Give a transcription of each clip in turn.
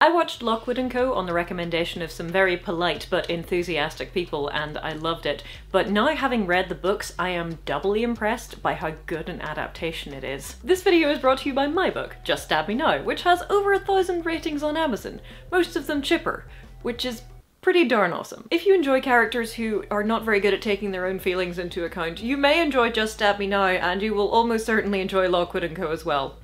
I watched Lockwood & Co. on the recommendation of some very polite but enthusiastic people and I loved it, but now having read the books I am doubly impressed by how good an adaptation it is. This video is brought to you by my book, Just Stab Me Now, which has over a thousand ratings on Amazon, most of them chipper, which is pretty darn awesome. If you enjoy characters who are not very good at taking their own feelings into account, you may enjoy Just Stab Me Now and you will almost certainly enjoy Lockwood & Co. as well.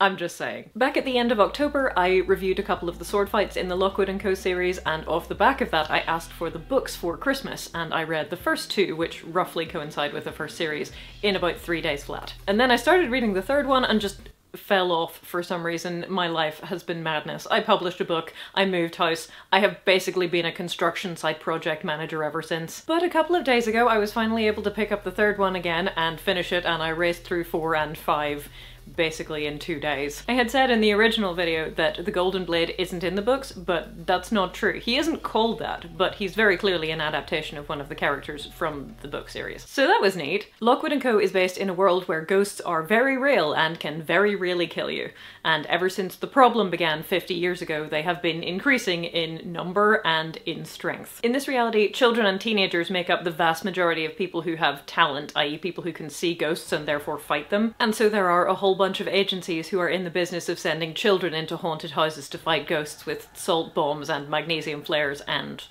I'm just saying. Back at the end of October, I reviewed a couple of the sword fights in the Lockwood & Co series, and off the back of that I asked for the books for Christmas, and I read the first two, which roughly coincide with the first series, in about three days flat. And then I started reading the third one and just fell off for some reason. My life has been madness. I published a book, I moved house, I have basically been a construction site project manager ever since. But a couple of days ago I was finally able to pick up the third one again and finish it and I raced through four and five basically in two days. I had said in the original video that the Golden Blade isn't in the books, but that's not true. He isn't called that, but he's very clearly an adaptation of one of the characters from the book series. So that was neat. Lockwood & Co. is based in a world where ghosts are very real and can very really kill you. And ever since the problem began 50 years ago, they have been increasing in number and in strength. In this reality, children and teenagers make up the vast majority of people who have talent, i.e. people who can see ghosts and therefore fight them. And so there are a whole bunch of agencies who are in the business of sending children into haunted houses to fight ghosts with salt bombs and magnesium flares and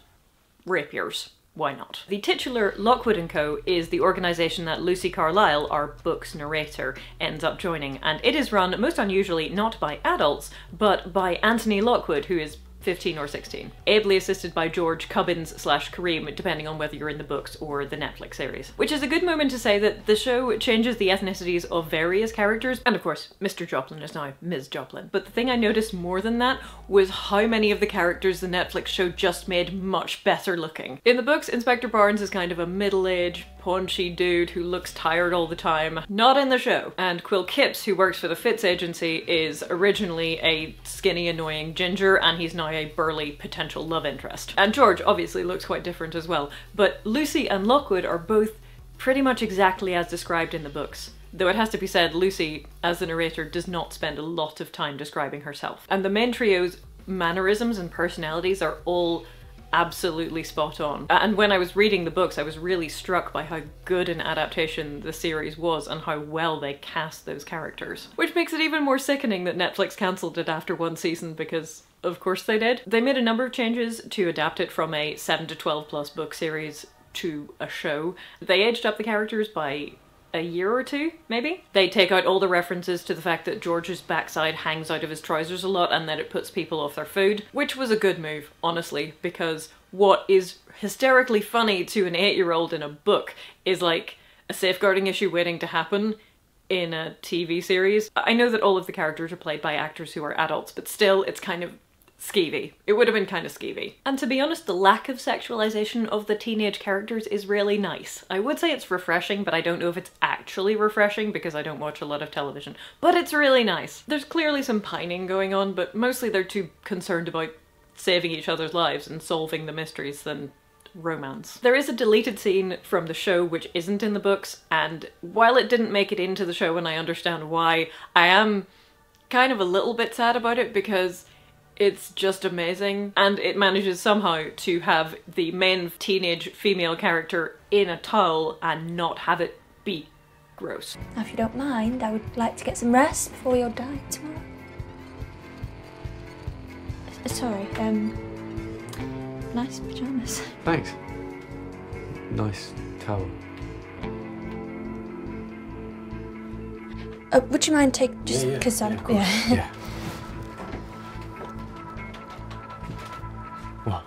rapiers. Why not? The titular Lockwood & Co. is the organisation that Lucy Carlyle, our book's narrator, ends up joining, and it is run, most unusually, not by adults, but by Anthony Lockwood, who is 15 or 16. Ably assisted by George Cubbins slash Karim, depending on whether you're in the books or the Netflix series. Which is a good moment to say that the show changes the ethnicities of various characters, and of course, Mr. Joplin is now Ms. Joplin. But the thing I noticed more than that was how many of the characters the Netflix show just made much better looking. In the books, Inspector Barnes is kind of a middle-aged, paunchy dude who looks tired all the time. Not in the show. And Quill Kipps, who works for the Fittes agency, is originally a skinny, annoying ginger, and he's now a burly potential love interest. And George obviously looks quite different as well. But Lucy and Lockwood are both pretty much exactly as described in the books. Though it has to be said, Lucy, as the narrator, does not spend a lot of time describing herself. And the main trio's mannerisms and personalities are all absolutely spot on. And when I was reading the books, I was really struck by how good an adaptation the series was and how well they cast those characters. Which makes it even more sickening that Netflix cancelled it after one season because of course they did. They made a number of changes to adapt it from a 7 to 12 plus book series to a show. They aged up the characters by a year or two, maybe? They take out all the references to the fact that George's backside hangs out of his trousers a lot and that it puts people off their food, which was a good move, honestly, because what is hysterically funny to an eight-year-old in a book is like a safeguarding issue waiting to happen in a TV series. I know that all of the characters are played by actors who are adults, but still it's kind of skeevy. It would have been kind of skeevy. And to be honest, the lack of sexualization of the teenage characters is really nice. I would say it's refreshing, but I don't know if it's actually refreshing because I don't watch a lot of television. But it's really nice. There's clearly some pining going on, but mostly they're too concerned about saving each other's lives and solving the mysteries than romance. There is a deleted scene from the show which isn't in the books, and while it didn't make it into the show and I understand why, I am kind of a little bit sad about it because it's just amazing and it manages somehow to have the main teenage female character in a towel and not have it be gross. Now, if you don't mind, I would like to get some rest before you're dying tomorrow. Sorry, um, nice pyjamas. Thanks. Nice towel. Uh, would you mind take just Yeah, yeah, because yeah, I'm yeah. Yeah. What?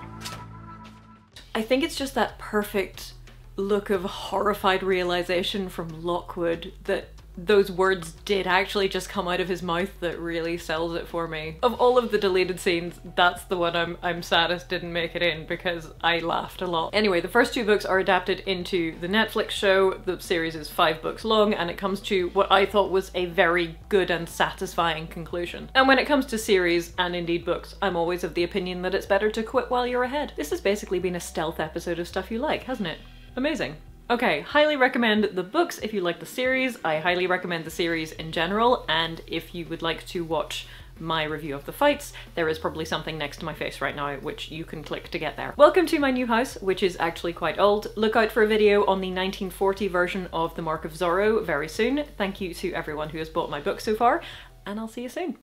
I think it's just that perfect look of horrified realization from Lockwood that those words did actually just come out of his mouth that really sells it for me. Of all of the deleted scenes, that's the one I'm, I'm saddest didn't make it in because I laughed a lot. Anyway, the first two books are adapted into the Netflix show. The series is five books long and it comes to what I thought was a very good and satisfying conclusion. And when it comes to series and indeed books, I'm always of the opinion that it's better to quit while you're ahead. This has basically been a stealth episode of stuff you like, hasn't it? Amazing. Okay, highly recommend the books if you like the series. I highly recommend the series in general, and if you would like to watch my review of the fights, there is probably something next to my face right now which you can click to get there. Welcome to my new house, which is actually quite old. Look out for a video on the 1940 version of The Mark of Zorro very soon. Thank you to everyone who has bought my book so far, and I'll see you soon.